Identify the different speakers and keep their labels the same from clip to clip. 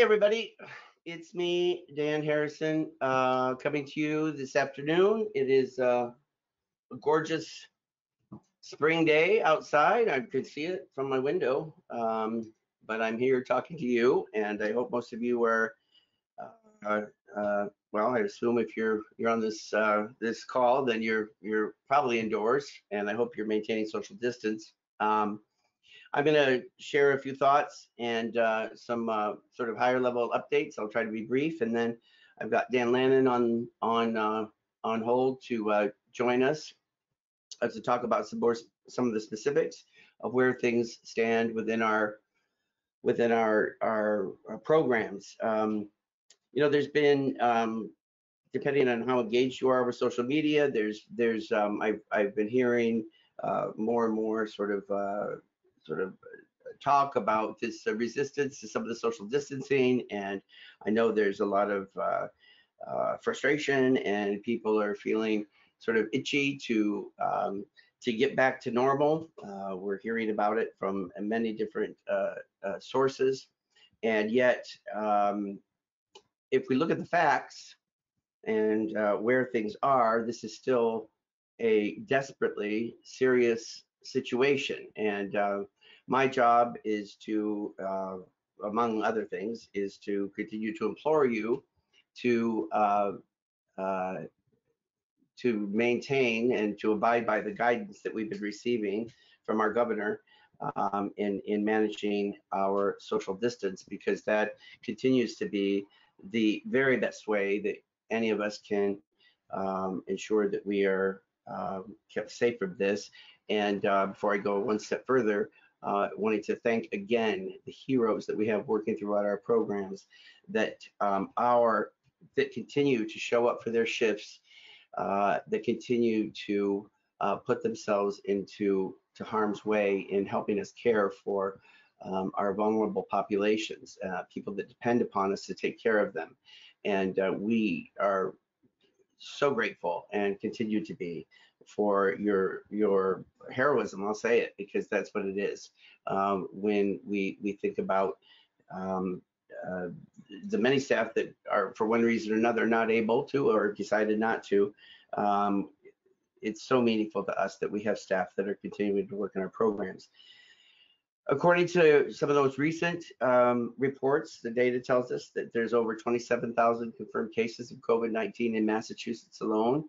Speaker 1: Hey, everybody. It's me, Dan Harrison, uh, coming to you this afternoon. It is uh, a gorgeous spring day outside. I could see it from my window, um, but I'm here talking to you, and I hope most of you are. Uh, uh, well, I assume if you're you're on this uh, this call, then you're you're probably indoors, and I hope you're maintaining social distance. Um, I'm going to share a few thoughts and uh, some uh, sort of higher level updates. I'll try to be brief, and then I've got Dan Lannon on on uh, on hold to uh, join us uh, to talk about some more some of the specifics of where things stand within our within our our, our programs. Um, you know, there's been um, depending on how engaged you are with social media, there's there's um, I've I've been hearing uh, more and more sort of sort of uh, talk about this uh, resistance to some of the social distancing. And I know there's a lot of uh, uh, frustration and people are feeling sort of itchy to um, to get back to normal. Uh, we're hearing about it from many different uh, sources. And yet, um, if we look at the facts and where things are, this is still a desperately serious situation. And my job is to, uh, among other things, is to continue to implore you to uh, uh, to maintain and to abide by the guidance that we've been receiving from our governor um, in in managing our social distance because that continues to be the very best way that any of us can um, ensure that we are um, kept safe from this. And uh, before I go one step further, uh, wanting to thank again the heroes that we have working throughout our programs that um, our that continue to show up for their shifts, uh, that continue to uh, put themselves into to harm's way in helping us care for um, our vulnerable populations, uh, people that depend upon us to take care of them. And uh, we are so grateful and continue to be for your your heroism. I'll say it because that's what it is. Um, when we we think about um, uh, the many staff that are for one reason or another not able to or decided not to, um, it's so meaningful to us that we have staff that are continuing to work in our programs. According to some of those recent um, reports, the data tells us that there's over 27,000 confirmed cases of COVID-19 in Massachusetts alone.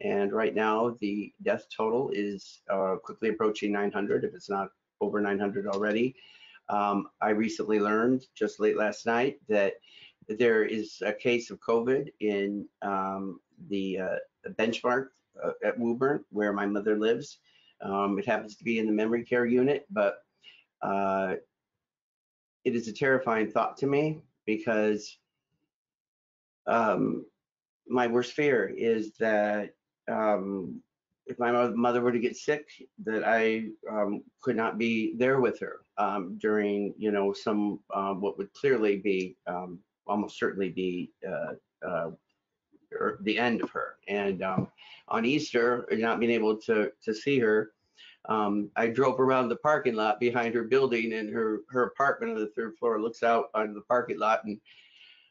Speaker 1: And right now, the death total is uh, quickly approaching 900, if it's not over 900 already. Um, I recently learned just late last night that there is a case of COVID in um, the uh, benchmark uh, at Woburn, where my mother lives. Um, it happens to be in the memory care unit, but uh, it is a terrifying thought to me because um, my worst fear is that um, if my mother were to get sick, that I um, could not be there with her um, during, you know, some um, what would clearly be um, almost certainly be uh, uh, er, the end of her. And on Easter, not being able to to see her, I drove around the parking lot behind her building, and her her apartment on the third floor looks out onto the parking lot, and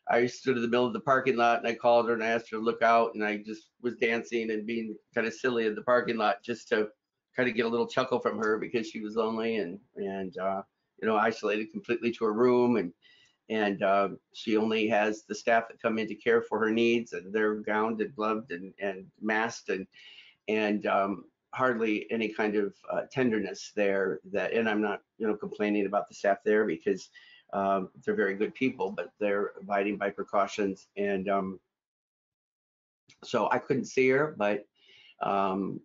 Speaker 1: I stood in the middle of the parking lot and I called her and I asked her to look out. And I just was dancing and being kind of silly in the parking lot just to kind of get a little chuckle from her because she was lonely and and uh, you know isolated completely to her room. And and uh, she only has the staff that come in to care for her needs and they're gowned and gloved and, and masked and and um, hardly any kind of uh, tenderness there that and I'm not you know complaining about the staff there because um, they're very good people, but they're abiding by precautions. And um, so I couldn't see her, but um,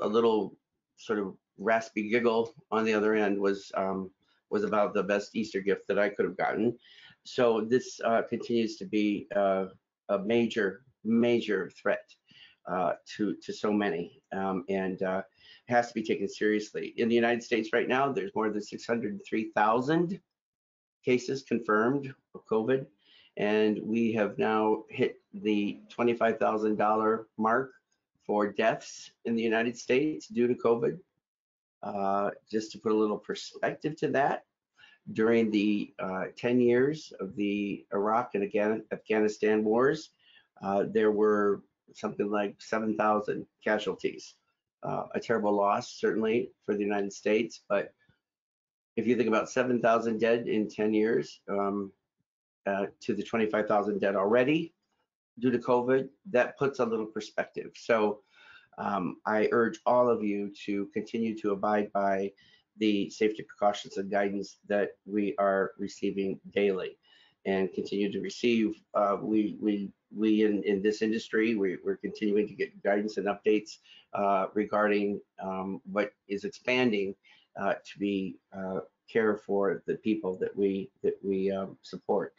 Speaker 1: a little sort of raspy giggle on the other end was um, was about the best Easter gift that I could have gotten. So this uh, continues to be uh, a major, major threat uh, to to so many, um, and uh, has to be taken seriously. In the United States right now, there's more than 603,000 cases confirmed of COVID, and we have now hit the $25,000 mark for deaths in the United States due to COVID. Uh, just to put a little perspective to that, during the uh, 10 years of the Iraq and Afghan- Afghanistan wars, uh, there were something like 7,000 casualties. Uh, a terrible loss, certainly, for the United States. But if you think about 7,000 dead in 10 years um, uh, to the 25,000 dead already due to COVID, that puts a little perspective. So um, I urge all of you to continue to abide by the safety precautions and guidance that we are receiving daily and continue to receive. Uh, we we we in, in this industry, we, we're continuing to get guidance and updates uh, regarding um, what is expanding uh, to be uh, care for the people that we that we um, support.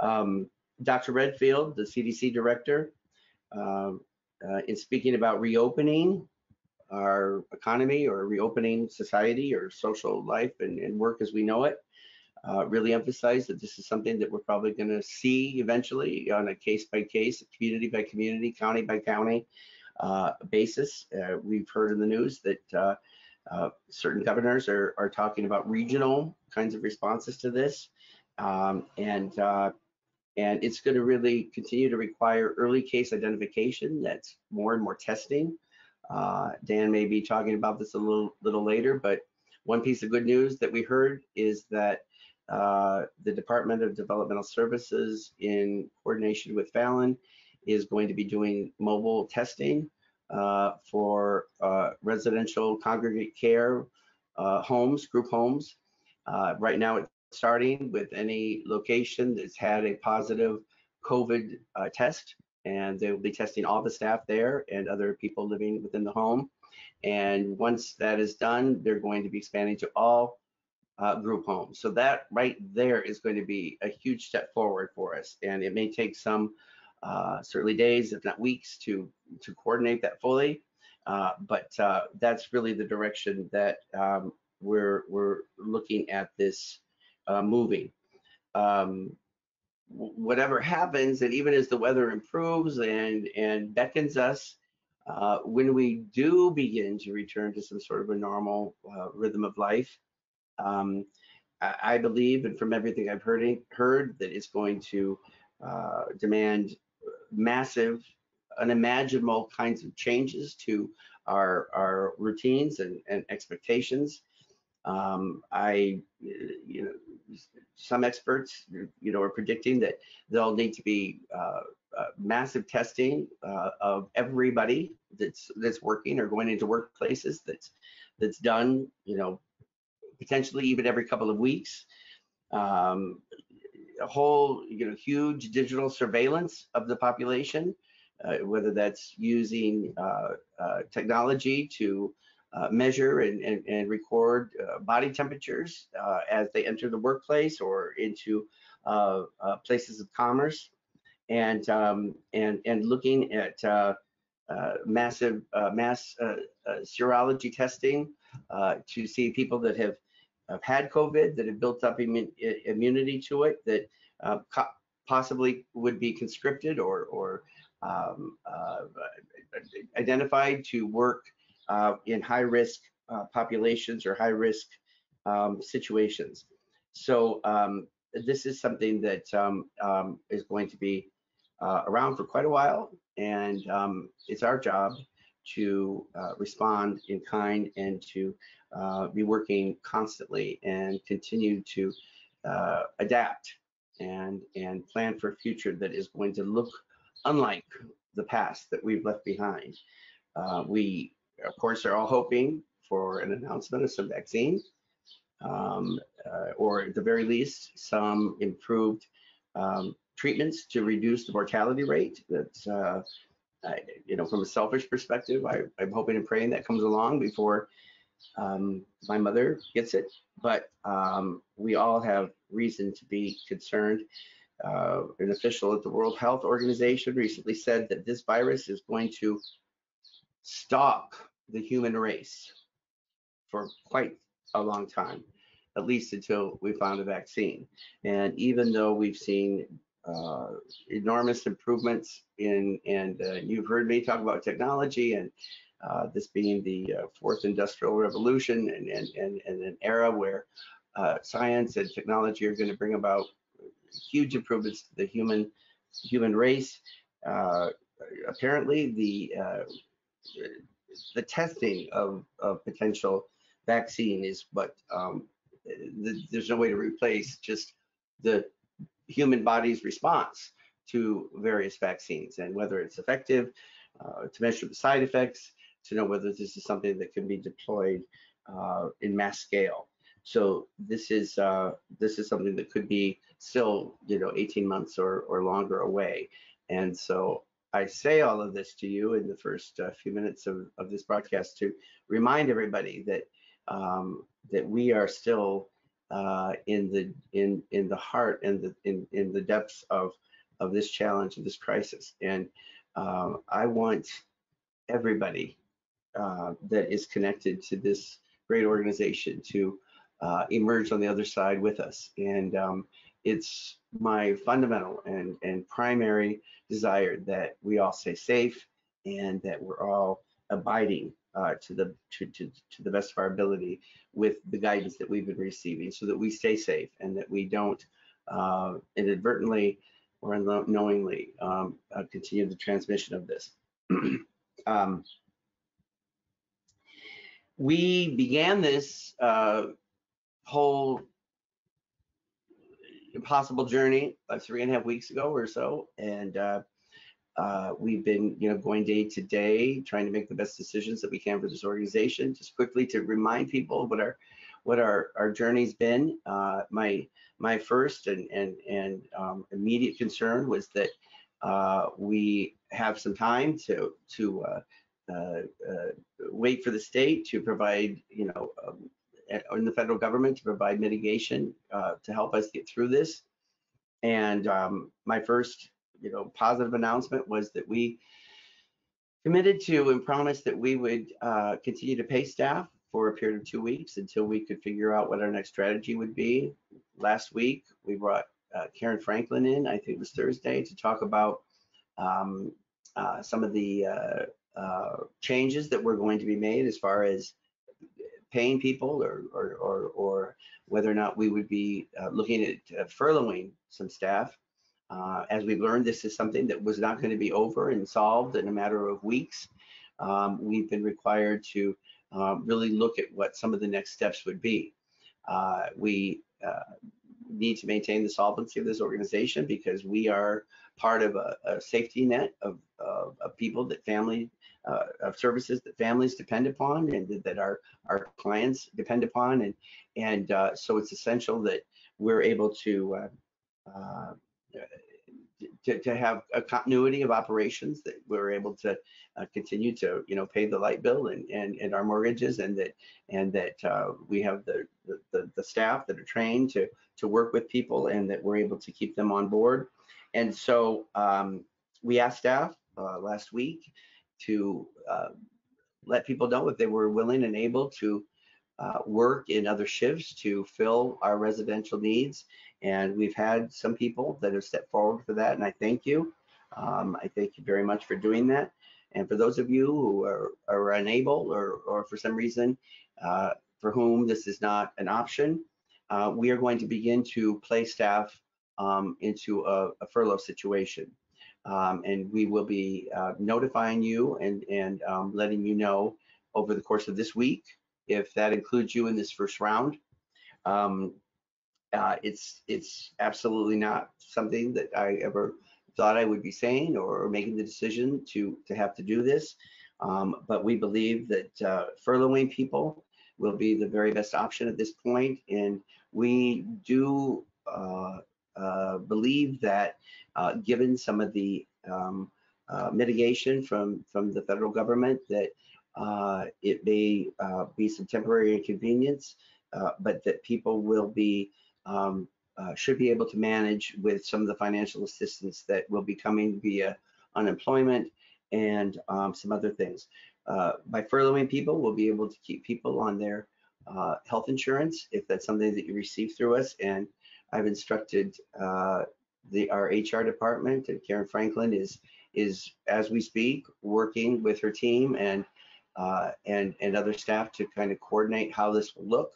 Speaker 1: Um, Dr. Redfield, the CDC director, um, uh, in speaking about reopening our economy or reopening society or social life and, and work as we know it, uh, really emphasize that this is something that we're probably going to see eventually on a case by case, community by community, county by county uh, basis. Uh, we've heard in the news that uh, uh, certain governors are, are talking about regional kinds of responses to this. Um, and uh, and it's going to really continue to require early case identification. That's more and more testing. Dan may be talking about this a little little later, but one piece of good news that we heard is that uh, the Department of Developmental Services, in coordination with Fallon, is going to be doing mobile testing uh, for uh, residential congregate care uh, homes, group homes. Uh, right now, it's starting with any location that's had a positive COVID uh, test, and they will be testing all the staff there and other people living within the home. And once that is done, they're going to be expanding to all uh, group homes. So that right there is going to be a huge step forward for us. And it may take some uh, certainly days, if not weeks, to to coordinate that fully. Uh, but uh, that's really the direction that um, we're we're looking at this uh, moving. Um, whatever happens, and even as the weather improves and and beckons us, uh, when we do begin to return to some sort of a normal rhythm of life, um, I, believe, and from everything I've heard, heard that it's going to uh, demand massive, unimaginable kinds of changes to our our routines and, and expectations. Um, I, you know, some experts, you know, are predicting that there'll need to be uh, uh, massive testing uh, of everybody that's that's working or going into workplaces that's that's done, you know, potentially even every couple of weeks. Um, a whole, you know, huge digital surveillance of the population, uh, whether that's using uh, uh, technology to uh, measure and, and, and record uh, body temperatures uh, as they enter the workplace or into places of commerce, and um, and and looking at massive mass serology testing to see people that have have had COVID that have built up immun immunity to it that uh, possibly would be conscripted or, or um, uh, identified to work uh, in high risk uh, populations or high risk um, situations. So um, this is something that um, um, is going to be uh, around for quite a while, and it's our job to uh, respond in kind and to uh, be working constantly and continue to uh, adapt and and plan for a future that is going to look unlike the past that we've left behind. Uh, we, of course, are all hoping for an announcement of some vaccine, um, uh, or at the very least, some improved um, treatments to reduce the mortality rate. That's, uh, I, you know, from a selfish perspective, I, I'm hoping and praying that comes along before um, my mother gets it, but um, we all have reason to be concerned. Uh, an official at the World Health Organization recently said that this virus is going to stalk the human race for quite a long time, at least until we found a vaccine. And even though we've seen uh, enormous improvements in, and uh, you've heard me talk about technology and uh, this being the uh, fourth industrial revolution and, and, and, and, an era where uh, science and technology are going to bring about huge improvements to the human human race. Uh, apparently, the uh, the testing of, of potential vaccine is what um, the, there's no way to replace just the human body's response to various vaccines and whether it's effective, uh, to measure the side effects, to know whether this is something that can be deployed uh, in mass scale. So this is uh, this is something that could be still, you know, 18 months or, or longer away. And so I say all of this to you in the first uh, few minutes of, of this broadcast to remind everybody that um, that we are still uh, in the in in the heart and the in in the depths of of this challenge of this crisis. And um, I want everybody uh, that is connected to this great organization to uh, emerge on the other side with us. And um, it's my fundamental and, and primary desire that we all stay safe and that we're all abiding uh, to the to, to, to the best of our ability with the guidance that we've been receiving so that we stay safe and that we don't uh, inadvertently or unknowingly um, uh, continue the transmission of this. um, we began this uh, whole impossible journey uh, three and a half weeks ago or so, and uh, we've been, you know, going day to day, trying to make the best decisions that we can for this organization. Just quickly to remind people what our what our our journey's been. Uh, my my first and and and um, immediate concern was that uh, we have some time to to uh, uh, uh wait for the state to provide, you know, um, in the federal government to provide mitigation to help us get through this. And um, my first you know, positive announcement was that we committed to and promised that we would uh, continue to pay staff for a period of two weeks until we could figure out what our next strategy would be. Last week, we brought uh, Karen Franklin in, I think it was Thursday, to talk about um, uh, some of the uh, uh, changes that were going to be made as far as paying people or, or, or, or whether or not we would be uh, looking at furloughing some staff. Uh, as we've learned, this is something that was not going to be over and solved in a matter of weeks. Um, we've been required to uh, really look at what some of the next steps would be. Uh, we uh, need to maintain the solvency of this organization because we are part of a, a safety net of, of, of, people that family uh, of services that families depend upon and that our our clients depend upon and and uh, so it's essential that we're able to to, to have a continuity of operations that we're able to uh, continue to you know pay the light bill and and, and our mortgages and that and that uh, we have the, the the staff that are trained to to work with people and that we're able to keep them on board. And so um, we asked staff uh, last week to uh, let people know if they were willing and able to uh, work in other shifts to fill our residential needs and we've had some people that have stepped forward for that, and I thank you. Um, I thank you very much for doing that. And for those of you who are, are unable or, or for some reason uh, for whom this is not an option, uh, we are going to begin to place staff um, into a, a, furlough situation. Um, and we will be uh, notifying you and, and um, letting you know over the course of this week if that includes you in this first round. Uh, it's it's absolutely not something that I ever thought I would be saying or making the decision to to have to do this. Um, but we believe that uh, furloughing people will be the very best option at this point, and we do uh, uh believe that uh, given some of the um, uh, mitigation from from the federal government, that it may be some temporary inconvenience, but that people will be um, uh, should be able to manage with some of the financial assistance that will be coming via unemployment and um, some other things. Uh, by furloughing people, we'll be able to keep people on their uh, health insurance if that's something that you receive through us. And I've instructed uh, the our HR department and Karen Franklin is is as we speak working with her team and uh, and and other staff to kind of coordinate how this will look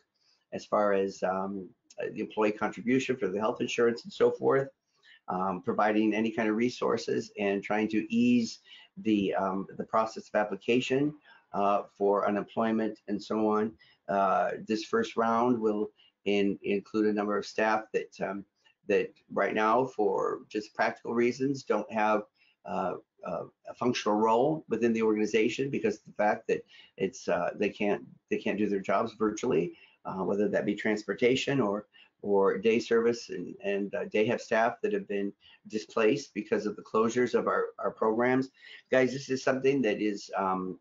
Speaker 1: as far as um, the employee contribution for the health insurance and so forth, um, providing any kind of resources and trying to ease the um, the process of application uh, for unemployment and so on. Uh, this first round will in, include a number of staff that um, that right now, for just practical reasons, don't have uh, uh, a functional role within the organization because of the fact that it's uh, they can't they can't do their jobs virtually, uh, whether that be transportation or or day service and, and uh, day have staff that have been displaced because of the closures of our, our programs. Guys, this is something that is, um,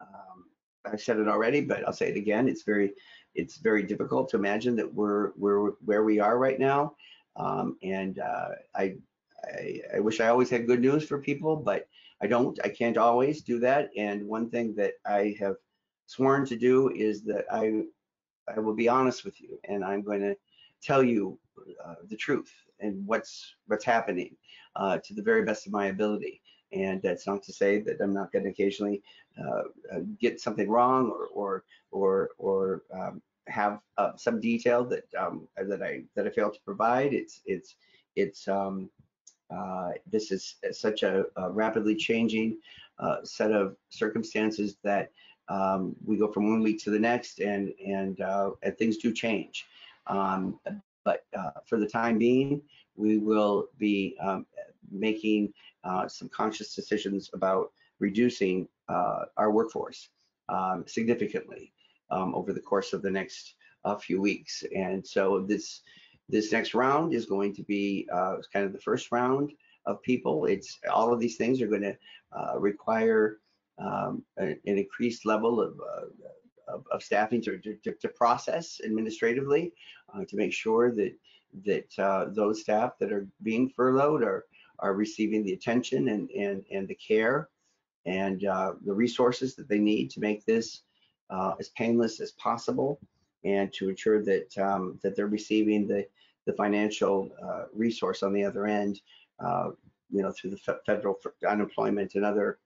Speaker 1: um, I've said it already, but I'll say it again. It's very, it's very difficult to imagine that we're, we're where we are right now. Um, and uh, I, I, I wish I always had good news for people, but I don't, I can't always do that. And one thing that I have sworn to do is that I, I will be honest with you and I'm going to tell you uh, the truth and what's what's happening uh, to the very best of my ability. And that's not to say that I'm not going to occasionally uh, uh, get something wrong or or or or um, have uh, some detail that um, that I that I fail to provide. It's it's it's um, uh, this is such a, a rapidly changing set of circumstances that um, we go from one week to the next, and and and things do change. Um, but uh, for the time being, we will be um, making uh, some conscious decisions about reducing uh, our workforce um, significantly um, over the course of the next uh, few weeks. And so this this next round is going to be uh, kind of the first round of people. It's all of these things are going to uh, require um, an, an, increased level of of, of staffing to, to, to, process administratively uh, to make sure that that uh, those staff that are being furloughed are are receiving the attention and and and the care and uh, the resources that they need to make this uh, as painless as possible and to ensure that um, that they're receiving the the financial uh, resource on the other end uh, you know through the federal unemployment and other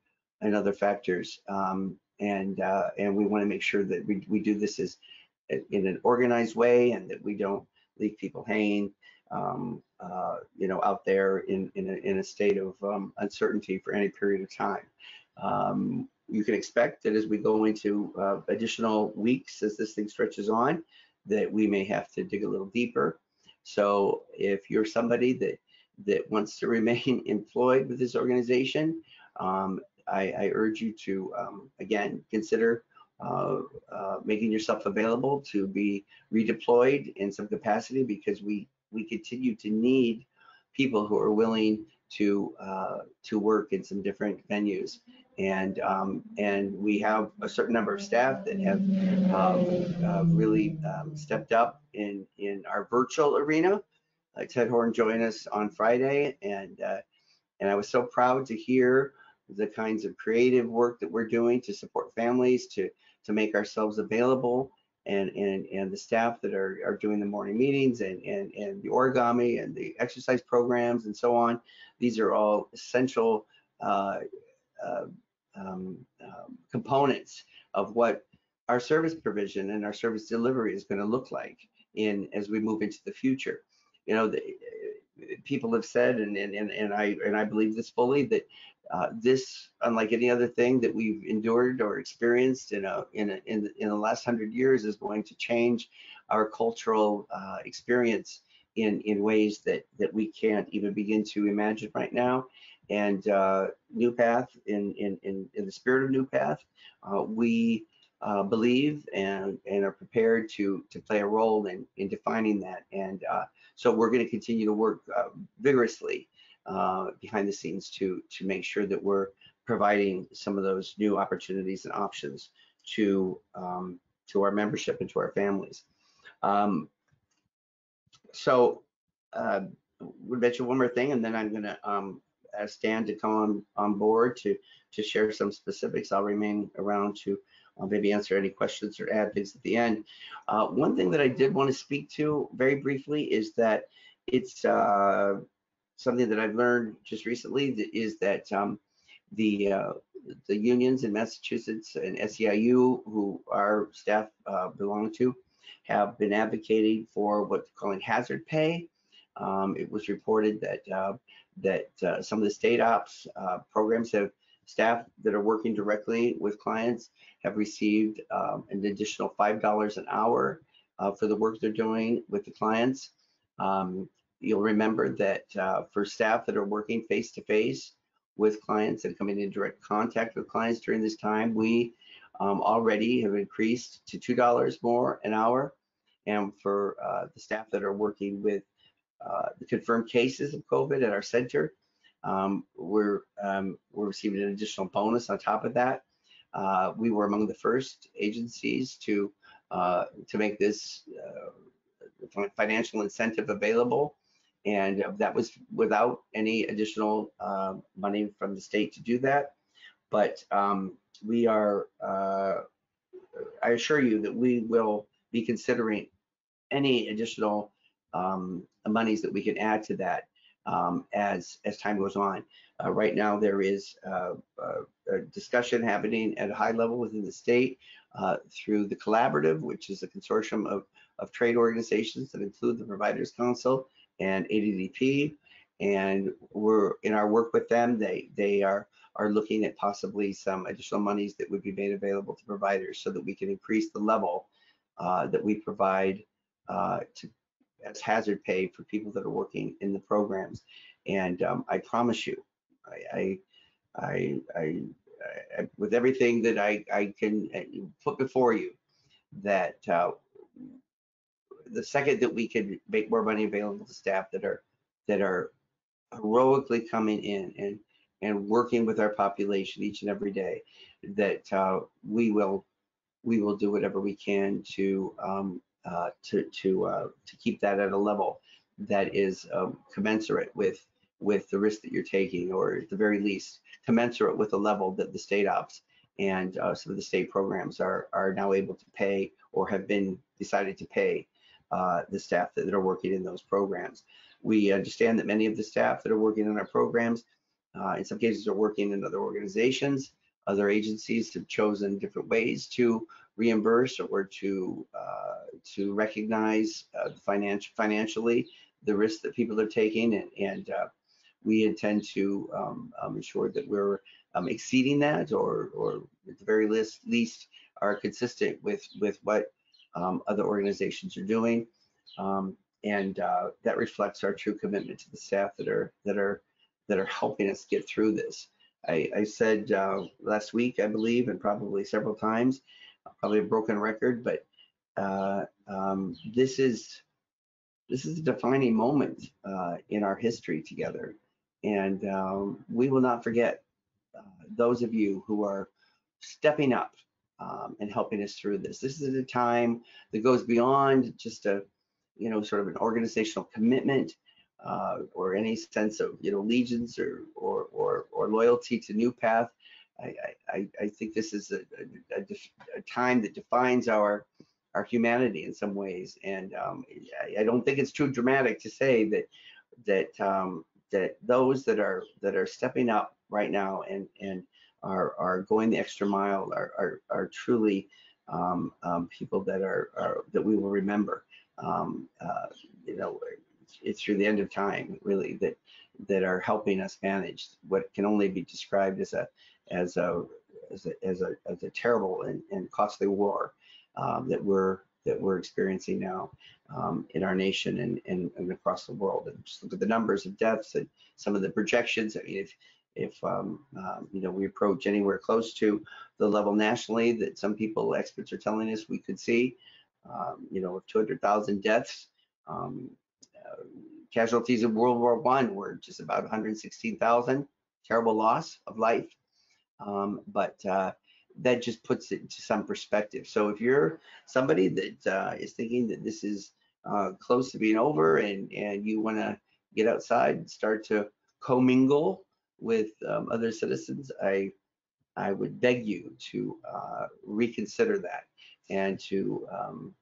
Speaker 1: and other factors um, and uh, and we want to make sure that we, we do this as in an organized way and that we don't leave people hanging um, uh, you know out there in in a, in a state of um, uncertainty for any period of time. Um, you can expect that as we go into uh, additional weeks as this thing stretches on that we may have to dig a little deeper. So if you're somebody that that wants to remain employed with this organization um, I, I urge you to, um, again, consider uh, uh, making yourself available to be redeployed in some capacity because we, we continue to need people who are willing to uh, to work in some different venues and um, and we have a certain number of staff that have um, uh, really um, stepped up in in our virtual arena. Uh, Ted Horn joined us on Friday, and uh, and I was so proud to hear the kinds of creative work that we're doing to support families, to to make ourselves available, and and and the staff that are are doing the morning meetings and and and the origami and the exercise programs and so on. These are all essential uh, uh, um, um, components of what our service provision and our service delivery is going to look like in as we move into the future. You know, the, people have said, and, and and and I and I believe this fully that uh, this, unlike any other thing that we've endured or experienced in a, in a, in, in the last hundred years, is going to change our cultural uh, experience in in ways that that we can't even begin to imagine right now. And uh, NuPath, in in in, in the spirit of NuPath, uh, we uh, believe and and are prepared to to play a role in in defining that. And uh, so we're going to continue to work vigorously uh, behind the scenes to to make sure that we're providing some of those new opportunities and options to um, to our membership and to our families. Um, so uh, we'll mention one more thing, and then I'm going to um, ask Dan to come on, on board to to share some specifics. I'll remain around to uh, maybe answer any questions or add things at the end. Uh, one thing that I did want to speak to very briefly is that it's uh, something that I've learned just recently is that um, the uh, the unions in Massachusetts and SEIU, who our staff uh, belong to, have been advocating for what's calling hazard pay. Um, it was reported that uh, that uh, some of the state ops uh, programs have staff that are working directly with clients have received um, an additional five dollars an hour uh, for the work they're doing with the clients. Um, you'll remember that uh, for staff that are working face to face with clients and coming in direct contact with clients during this time, we um, already have increased to two dollars more an hour. And for uh, the staff that are working with uh, the confirmed cases of COVID at our center, um, we're um, we're receiving an additional bonus on top of that. Uh, we were among the first agencies to uh, to make this uh, financial incentive available, and that was without any additional uh, money from the state to do that. But um, we are, uh, I assure you that we will be considering any additional um, monies that we can add to that um, as as time goes on. Uh, right now, there is uh, uh, a discussion happening at a high level within the state uh, through the collaborative, which is a consortium of of trade organizations that include the Providers Council and ADDP. And we're in our work with them. They they are are looking at possibly some additional monies that would be made available to providers so that we can increase the level uh, that we provide uh, to as hazard pay for people that are working in the programs. And um, I promise you, I, I, I, I, with everything that I, I can uh, put before you, that uh, the second that we can make more money available to staff that are that are heroically coming in and and working with our population each and every day, that uh, we will we will do whatever we can to um, uh, to to uh, to keep that at a level that is um, commensurate with with the risk that you're taking, or at the very least commensurate with the level that the state ops and uh, some of the state programs are are now able to pay or have been decided to pay uh, the staff that, that, are working in those programs. We understand that many of the staff that are working in our programs, uh, in some cases, are working in other organizations. Other agencies have chosen different ways to reimburse or to uh, to recognize uh, financial financially the risk that people are taking, and, and we intend to um, um, ensure that we're um, exceeding that, or or at the very least, least are consistent with with what um, other organizations are doing, um, and uh, that reflects our true commitment to the staff that are that are that are helping us get through this. I, I said uh, last week, I believe, and probably several times, probably a broken record, but uh, um, this is this is a defining moment uh, in our history together, and um, we will not forget uh, those of you who are stepping up um, and helping us through this. This is a time that goes beyond just a you know sort of an organizational commitment uh, or any sense of you know allegiance or or or, or loyalty to NuPath. I, I, I think this is a, a, a, time that defines our our humanity in some ways, and um, I, I, don't think it's too dramatic to say that that um, that those that are that are stepping up right now and and are are going the extra mile are are, are truly um, um people that are, are, that we will remember. Um, uh, you know, it's through the end of time really that that are helping us manage what can only be described as a as a as a as a, as a terrible and, and costly war um, that we're that we're experiencing now um, in our nation and, and, and, across the world. And just look at the numbers of deaths and some of the projections. I mean, if if um, um, you know we approach anywhere close to the level nationally that some people experts are telling us we could see, um, you know, 200,000 deaths. Um, uh, casualties of World War One were just about 116,000. Terrible loss of life um, but uh, that just puts it into some perspective. So if you're somebody that uh, is thinking that this is uh, close to being over and and you want to get outside and start to commingle with um, other citizens, I I would beg you to uh, reconsider that and to um,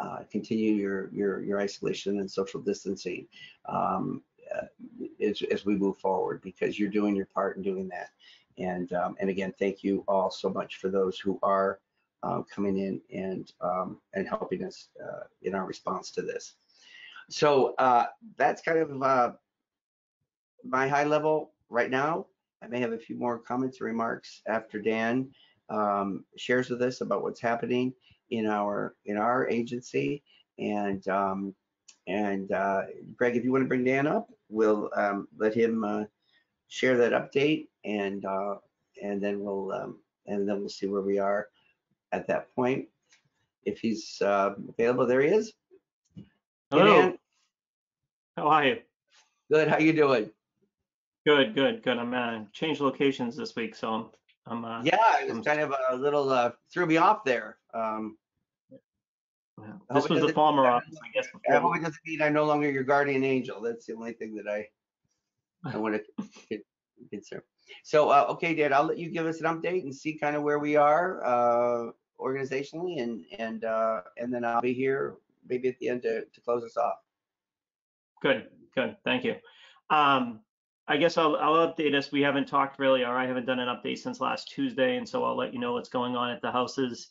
Speaker 1: uh, continue your your your isolation and social distancing um, uh, as, as we move forward because you're doing your part in doing that. And, um, and again, thank you all so much for those who are uh, coming in and um, and helping us uh, in our response to this. So uh, that's kind of my high level right now. I may have a few more comments or remarks after Dan um, shares with us about what's happening in our in our agency. And um, and uh, Greg, if you want to bring Dan up, we'll um, let him uh, share that update, and uh, and then we'll um, and then we'll see where we are at that point. If he's uh, available, there he is. Hey,
Speaker 2: Hello.
Speaker 1: Dan.
Speaker 2: How are you?
Speaker 1: Good. How you doing?
Speaker 2: Good, good, good. I'm uh, changed locations this week, so I'm I'm uh,
Speaker 1: Yeah, it was
Speaker 2: um,
Speaker 1: kind of a little uh, threw me off there. Um,
Speaker 2: yeah. This was the former office, I guess.
Speaker 1: I hope it doesn't mean I'm no longer your guardian angel. That's the only thing that I I want to consider. So, uh, okay, Dan, I'll let you give us an update and see kind of where we are uh, organizationally, and and uh, and then I'll be here maybe at the end to, to close us off.
Speaker 2: Good, good. Thank you. Um, I guess I'll I'll update us. We haven't talked really, or I haven't done an update since last Tuesday, and so I'll let you know what's going on at the houses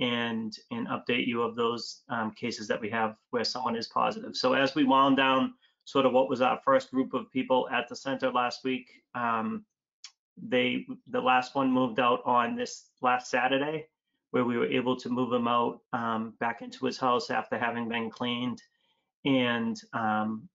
Speaker 2: and and update you of those um, cases that we have where someone is positive. So as we wound down sort of what was our first group of people at the center last week, um, they the last one moved out on this last Saturday, where we were able to move him out um, back into his house after having been cleaned, and um,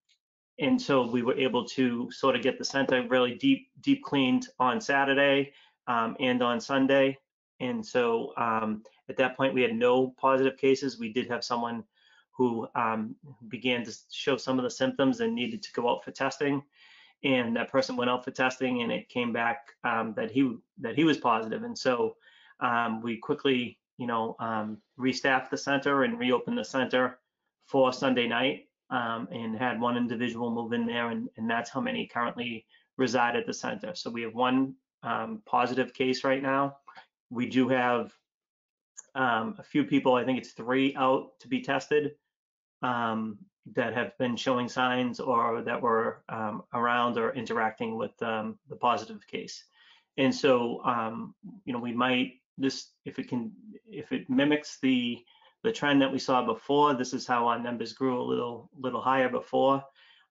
Speaker 2: and so we were able to sort of get the center really deep deep cleaned on Saturday um, and on Sunday. And so um, at that point, we had no positive cases. We did have someone who um, began to show some of the symptoms and needed to go out for testing. And that person went out for testing, and it came back um, that he that he was positive. And so um, we quickly, you know, um, restaffed the center and reopened the center for Sunday night um, and had one individual move in there, and, and that's how many currently reside at the center. So we have one um, positive case right now. We do have um, a few people, I think it's three out to be tested um, that have been showing signs or that were um, around or interacting with um, the positive case. And so, you know, we might this if it can if it mimics the the trend that we saw before, this is how our numbers grew a little little higher before.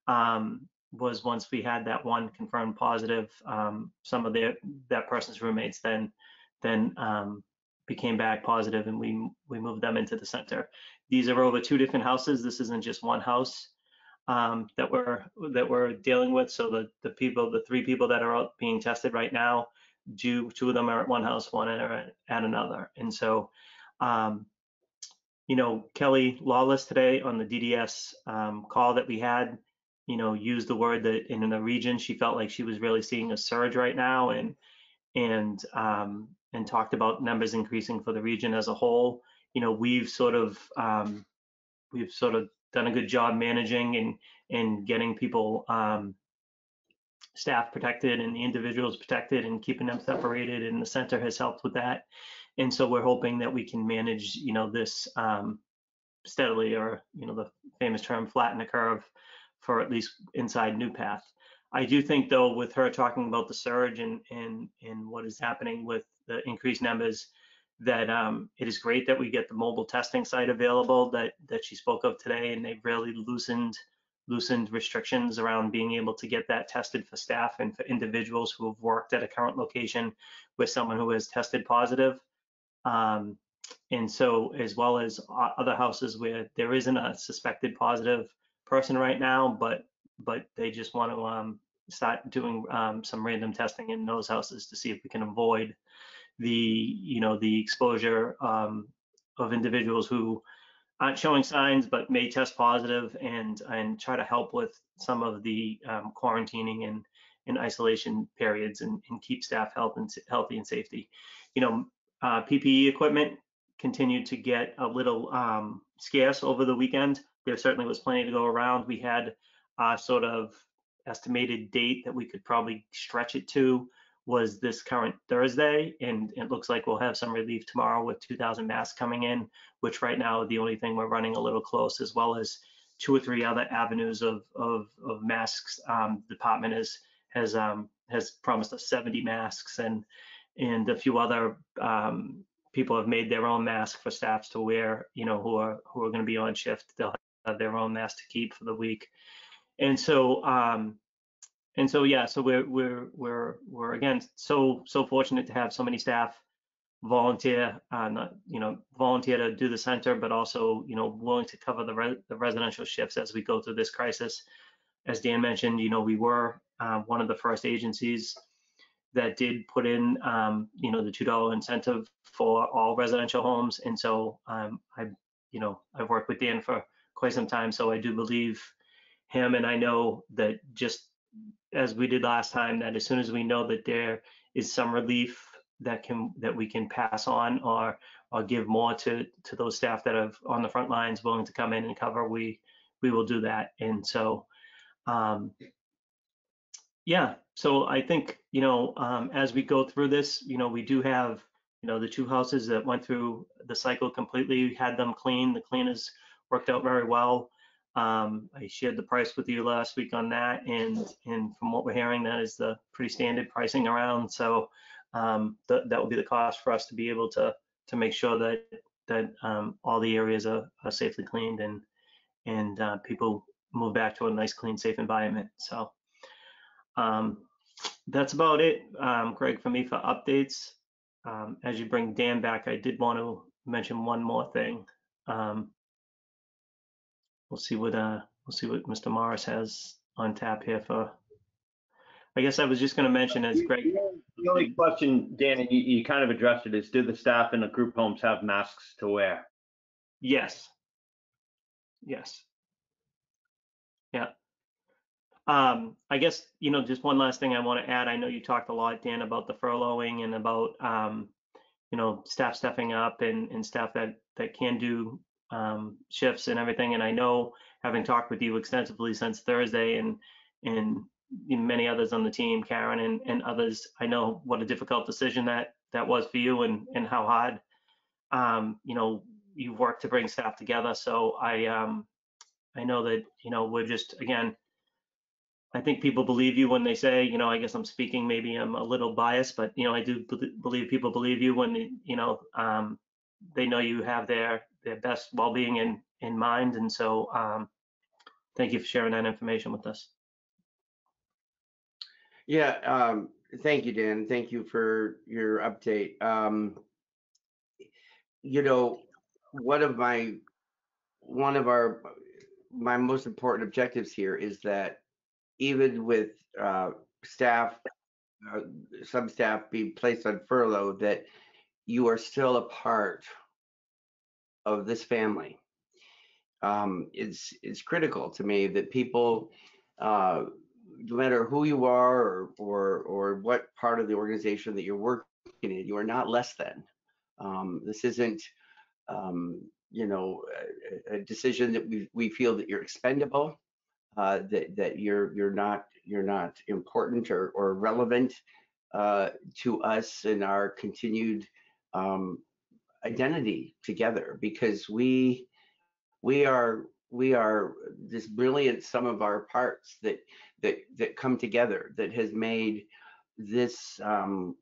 Speaker 2: Um, was once we had that one confirmed positive, um, some of their that person's roommates then then um, became back positive, and we we moved them into the center. These are over two different houses. This isn't just one house um, that we're that we're dealing with. So the the people, the three people that are out being tested right now, do two of them are at one house, one at, at another, and so. Um, you know, Kelly Lawless today on the DDS um, call that we had, you know, used the word that in the region she felt like she was really seeing a surge right now, and and um, and talked about numbers increasing for the region as a whole. You know, we've sort of um, we've sort of done a good job managing and and getting people um, staff protected and the individuals protected and keeping them separated, and the center has helped with that. And so we're hoping that we can manage, you know, this um, steadily, or you know, the famous term flatten the curve for at least inside NuPath. I do think though, with her talking about the surge and and and what is happening with the increased numbers, that um, it is great that we get the mobile testing site available that that she spoke of today, and they've really loosened loosened restrictions around being able to get that tested for staff and for individuals who have worked at a current location with someone who has tested positive. Um, and so, as well as other houses where there isn't a suspected positive person right now, but but they just want to um, start doing um, some random testing in those houses to see if we can avoid the you know the exposure um, of individuals who aren't showing signs but may test positive and and try to help with some of the um, quarantining and and isolation periods and, and keep staff health and healthy and safety. You know, uh, PPE equipment continued to get a little um, scarce over the weekend. There certainly was plenty to go around. We had uh, sort of estimated date that we could probably stretch it to was this current Thursday, and it looks like we'll have some relief tomorrow with 2,000 masks coming in, which right now the only thing we're running a little close, as well as two or three other avenues of of, of masks. Um, the department is has um, has promised us 70 masks and and a few other um, people have made their own mask for staffs to wear, you know, who are who are going to be on shift. They'll have their own mask to keep for the week. And so, um, and so, yeah, so we're we're we're we're again so so fortunate to have so many staff volunteer, uh, not you know, volunteer to do the center, but also you know willing to cover the re- the residential shifts as we go through this crisis. As Dan mentioned, you know, we were uh, one of the first agencies that did put in, um, you know, the two dollar incentive for all residential homes, and so um, I, you know, I've worked with Dan for quite some time, so I do believe him, and I know that just as we did last time, that as soon as we know that there is some relief that can that we can pass on or or give more to to those staff that are on the front lines willing to come in and cover, we we will do that, and so. Um, yeah, so I think, you know, um, as we go through this, you know, we do have, you know, the two houses that went through the cycle completely, we had them clean. The cleaners worked out very well. Um, I shared the price with you last week on that, and and from what we're hearing, that is the pretty standard pricing around. So um, th- that will be the cost for us to be able to to make sure that that um, all the areas are, are safely cleaned and and uh, people move back to a nice, clean, safe environment. So um, that's about it, um, Greg, for me for updates. Um, as you bring Dan back, I did want to mention one more thing. Um, we'll see what uh, we'll see what Mr. Morris has on tap here for. I guess I was just going to mention as Greg.
Speaker 3: The only question, Dan, and you, you kind of addressed it, is do the staff in the group homes have masks to wear?
Speaker 2: Yes. Yes. Yeah. Um, I guess, you know, just one last thing I want to add. I know you talked a lot, Dan, about the furloughing and about, um, you know, staff stepping up and, and staff that, that can do um, shifts and everything. And I know, having talked with you extensively since Thursday and, and many others on the team, Karen and, and others, I know what a difficult decision that, that was for you and, and how hard, um, you know, you worked to bring staff together. So I, um, I know that, you know, we're just, again, I think people believe you when they say, you know, I guess I'm speaking, maybe I'm a little biased, but, you know, I do believe people believe you when, you know, um, they know you have their, their best well-being in, in mind. And so, um, thank you for sharing that information with us.
Speaker 1: Yeah, um, thank you, Dan. Thank you for your update. Um, you know, one of my one of our my most important objectives here is that even with uh, staff, uh, some staff being placed on furlough, that you are still a part of this family. Um, it's it's critical to me that people, uh, no matter who you are or, or or what part of the organization that you're working in, you are not less than. Um, this isn't, um, you know, a, a decision that we we feel that you're expendable, uh, that that you're you're not you're not important or or relevant uh, to us and our continued um, identity together because we we are we are this brilliant sum of our parts that that that come together that has made this um,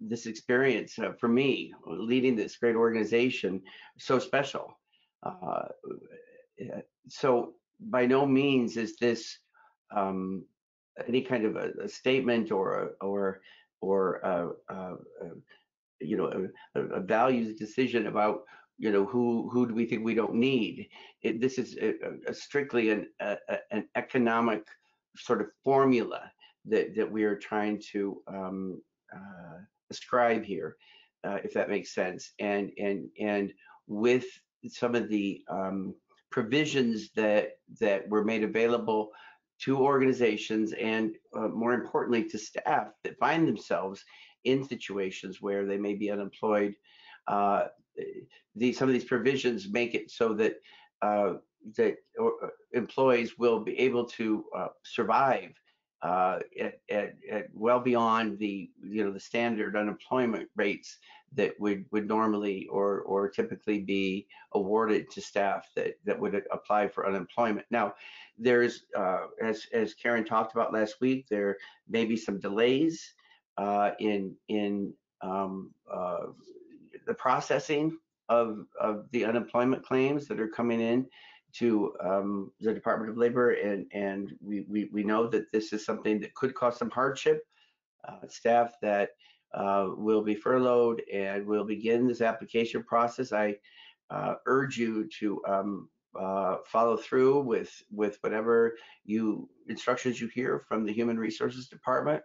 Speaker 1: this experience uh, for me leading this great organization so special. Uh, so by no means is this um, any kind of a, a statement or a, or or a, a, you know a, values decision about you know who who do we think we don't need. It, this is strictly an an economic sort of formula that that we are trying to um, uh, ascribe here uh, if that makes sense. And and and with some of the um, provisions that that were made available to organizations and uh, more importantly to staff that find themselves in situations where they may be unemployed. Uh, these some of these provisions make it so that uh, that uh, employees will be able to uh, survive uh, at, at, at, well beyond the you know the standard unemployment rates that would would normally or or typically be awarded to staff that that would apply for unemployment. Now, there's uh, as as Karen talked about last week, there may be some delays uh, in in um, the processing of, of the unemployment claims that are coming in to um, the Department of Labor, and, and we, we, we know that this is something that could cause some hardship. Uh, Staff that uh, will be furloughed and will begin this application process. I uh, urge you to um, uh, follow through with, with whatever you, instructions you hear from the Human Resources Department.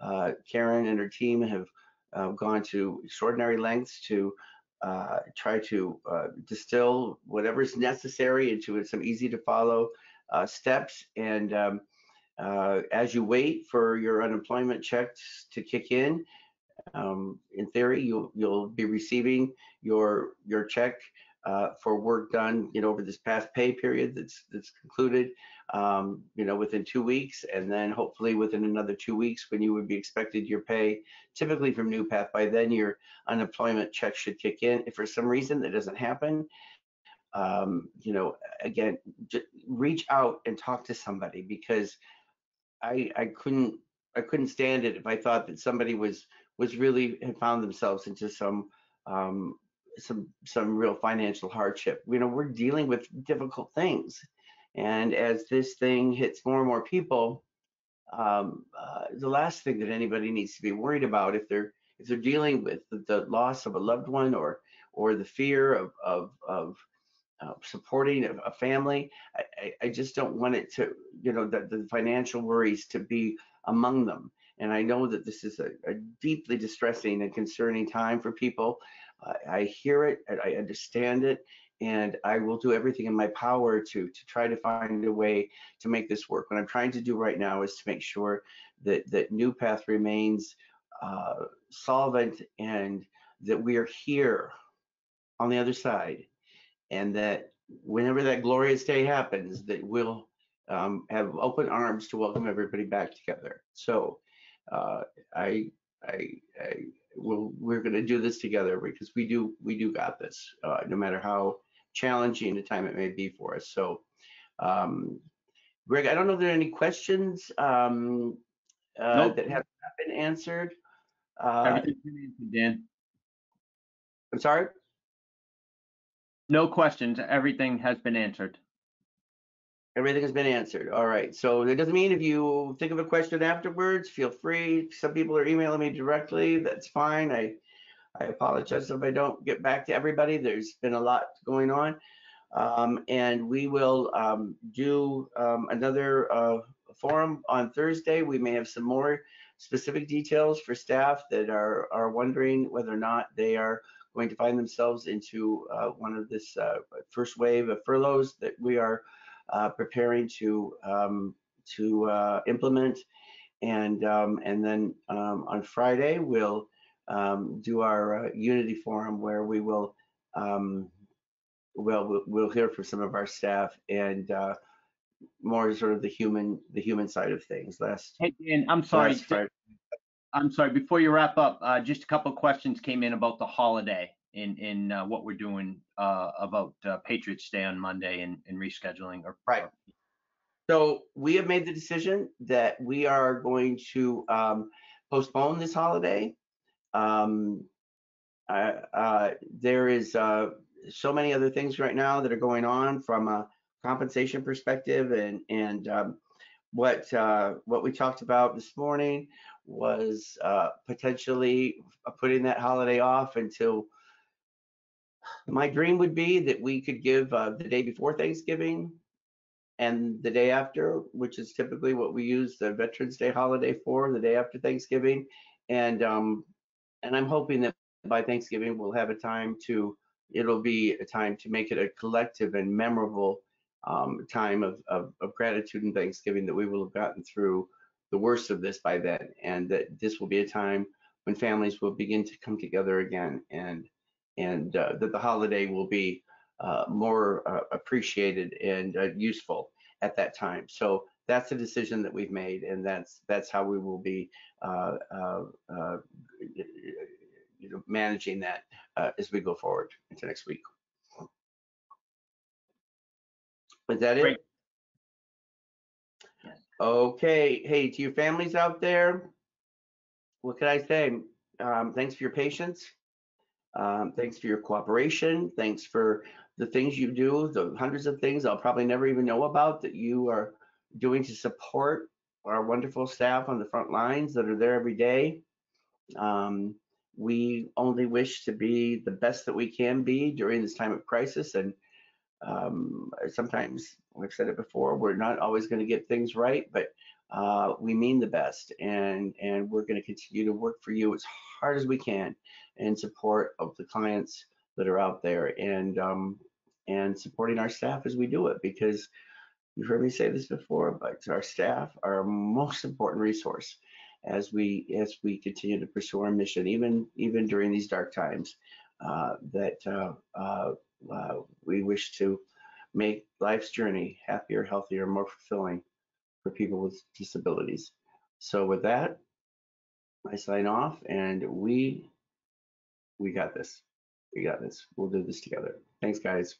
Speaker 1: Uh, Karen and her team have uh, gone to extraordinary lengths to uh, try to uh, distill is necessary into some easy to follow uh, steps. And um, uh, as you wait for your unemployment checks to kick in, um, in theory, you'll you'll be receiving your your check uh, for work done, you know, over this past pay period that's that's concluded, um, you know, within two weeks, and then hopefully within another two weeks when you would be expected your pay, typically from NuPath. By then, your unemployment check should kick in. If for some reason that doesn't happen, um, you know, again, reach out and talk to somebody because I I couldn't I couldn't stand it if I thought that somebody was was really had found themselves into some um, some some real financial hardship. You know, we're dealing with difficult things, and as this thing hits more and more people, um, uh, the last thing that anybody needs to be worried about if they're if they're dealing with the, the loss of a loved one or or the fear of of, of uh, supporting a, family, I, I, just don't want it to, you know, the, the financial worries to be among them. And I know that this is a, a deeply distressing and concerning time for people. I, I hear it, I understand it, and I will do everything in my power to to try to find a way to make this work. What I'm trying to do right now is to make sure that that NuPath remains uh, solvent and that we are here on the other side, and that whenever that glorious day happens, that we'll um, have open arms to welcome everybody back together. So uh, I, I, I will, we're going to do this together because we do, we do got this, uh, no matter how challenging the time it may be for us. So, um, Greg, I don't know if there are any questions um, uh,
Speaker 3: Nope.
Speaker 1: that have not been answered. Uh,
Speaker 3: Everything's been answered, Dan.
Speaker 1: I'm sorry.
Speaker 3: No questions. Everything has been answered.
Speaker 1: Everything has been answered. All right. So it doesn't mean if you think of a question afterwards, feel free. Some people are emailing me directly. That's fine. I I apologize if I don't get back to everybody. There's been a lot going on. Um, and we will um, do um, another uh, forum on Thursday. We may have some more specific details for staff that are, are wondering whether or not they are going to find themselves into uh, one of this uh, first wave of furloughs that we are uh, preparing to um, to uh, implement. And um, and then um, on Friday we'll um, do our uh, Unity forum where we will um, well we'll, hear from some of our staff and uh, more sort of the human the human side of things. Last
Speaker 3: Hey, Dan, I'm sorry. I'm sorry. Before you wrap up, uh, just a couple of questions came in about the holiday in in uh, what we're doing uh, about uh, Patriots Day on Monday and, and rescheduling. Or,
Speaker 1: Right. So we have made the decision that we are going to um, postpone this holiday. Um, uh, uh, there is uh, so many other things right now that are going on from a compensation perspective, and and um, what uh, what we talked about this morning was uh, potentially putting that holiday off until. My dream would be that we could give uh, the day before Thanksgiving and the day after, which is typically what we use the Veterans Day holiday for, the day after Thanksgiving. And um, and I'm hoping that by Thanksgiving we'll have a time to, it'll be a time to make it a collective and memorable um, time of, of, of gratitude and Thanksgiving that we will have gotten through the worst of this by then, and that this will be a time when families will begin to come together again, and and uh, that the holiday will be uh, more uh, appreciated and uh, useful at that time. So that's the decision that we've made, and that's that's how we will be uh, uh, uh, you know, managing that uh, as we go forward into next week. Is that it?
Speaker 3: Great. Yes.
Speaker 1: Okay. Hey, to your families out there, what can I say? Um, thanks for your patience. Um, thanks for your cooperation. Thanks for the things you do, the hundreds of things I'll probably never even know about that you are doing to support our wonderful staff on the front lines that are there every day. Um, we only wish to be the best that we can be during this time of crisis and um, sometimes I've said it before, we're not always going to get things right, but uh, we mean the best and and we're going to continue to work for you as hard as we can in support of the clients that are out there and um, and supporting our staff as we do it because you've heard me say this before, but our staff are our most important resource as we as we continue to pursue our mission, even even during these dark times. Uh, that uh, uh, uh, we wish to make life's journey happier, healthier, more fulfilling for people with disabilities. So with that, I sign off and we we got this. We got this. We'll do this together. Thanks, guys.